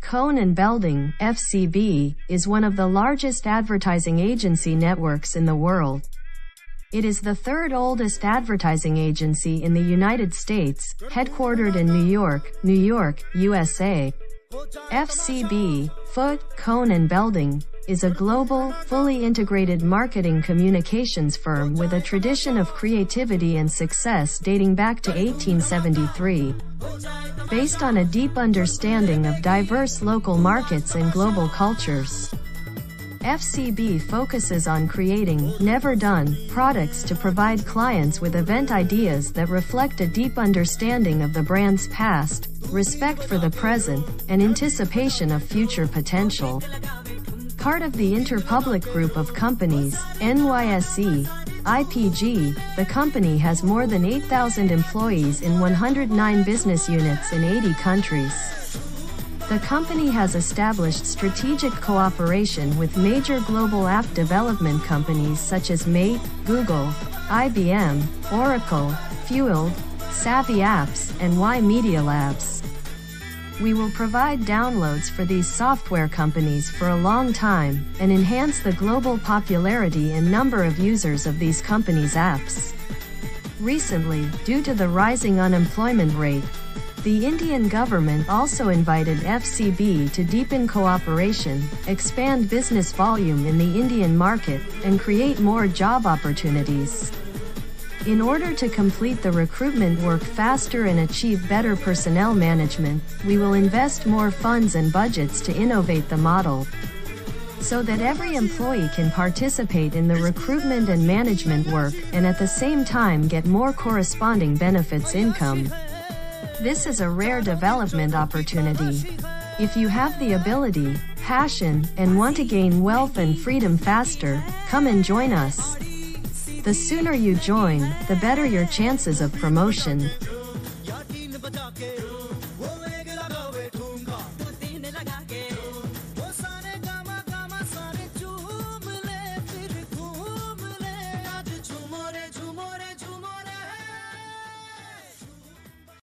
Cone and Belding, FCB, is one of the largest advertising agency networks in the world. It is the third oldest advertising agency in the United States, headquartered in New York, New York, USA. FCB, Foote, Cone and Belding, is a global, fully integrated marketing communications firm with a tradition of creativity and success dating back to 1873. Based on a deep understanding of diverse local markets and global cultures. FCB focuses on creating, never done, products to provide clients with event ideas that reflect a deep understanding of the brand's past, respect for the present, and anticipation of future potential. Part of the Interpublic Group of Companies, NYSE, IPG, the company has more than 8,000 employees in 109 business units in 80 countries. The company has established strategic cooperation with major global app development companies such as Mate, Google, IBM, Oracle, Fueled, Savvy Apps, and Y Media Labs. We will provide downloads for these software companies for a long time, and enhance the global popularity and number of users of these companies' apps. Recently, due to the rising unemployment rate, the Indian government also invited FCB to deepen cooperation, expand business volume in the Indian market, and create more job opportunities. In order to complete the recruitment work faster and achieve better personnel management, we will invest more funds and budgets to innovate the model so that every employee can participate in the recruitment and management work and at the same time get more corresponding benefits income. This is a rare development opportunity. If you have the ability, passion, and want to gain wealth and freedom faster, come and join us. The sooner you join, the better your chances of promotion.